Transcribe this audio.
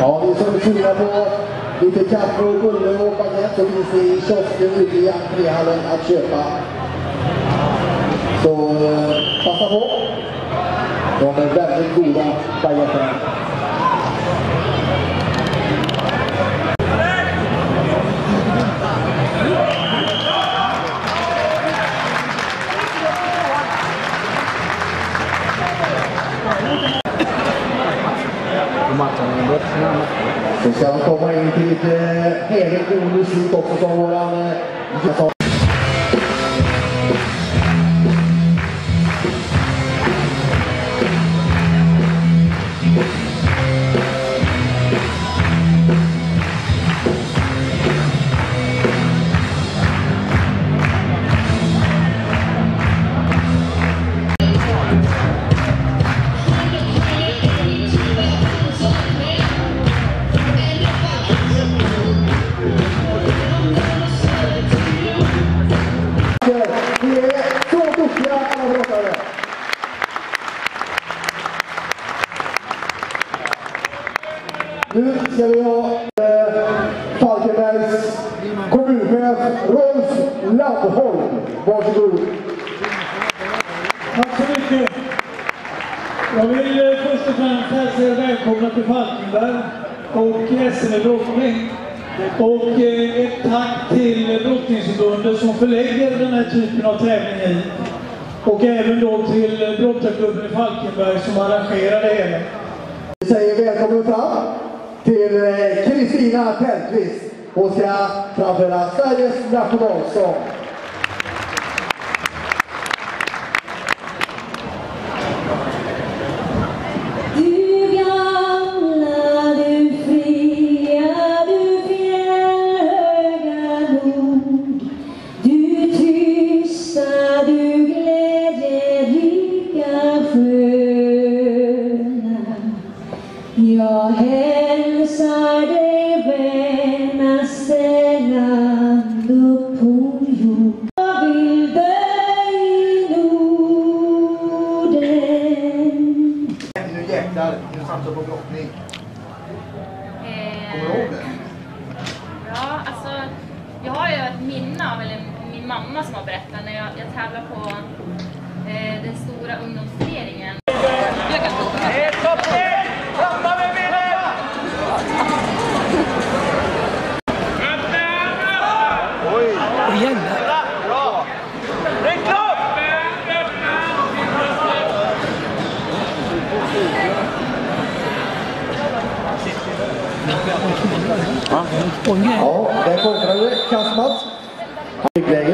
Ja, som är sugna på lite kaffe och bulle och baguette så finns det i kiosken ute i entréhallen att köpa. Så passa på. De är väldigt goda baguetterna. Så ska de komma in till lite helig god musik också som våran eh, Nu ska vi ha eh, Falkenbergs kommunchef Rolf Landholm. Varsågod. Tack så mycket. Jag vill eh, först och främst hälsa er välkomna till Falkenberg och SM i brottning. Och eh, ett tack till Brottningsförbundet som förlägger den här typen av tävling hit. Och även då till Brottarklubben i Falkenberg som arrangerar det hela. Vi säger välkommen fram till eh, Kristina Tellqvist. Hon ska framföra Sveriges nationalsång. Där, jäklar, nu satsar på brottning. Kommer du ihåg det? Eh, ja, alltså jag har ju ett minne av, eller min mamma som har berättat när jag, jag tävlade på eh, den stora ungdomsturneringen. Ja, där kontrade Kasmat. Ryggläge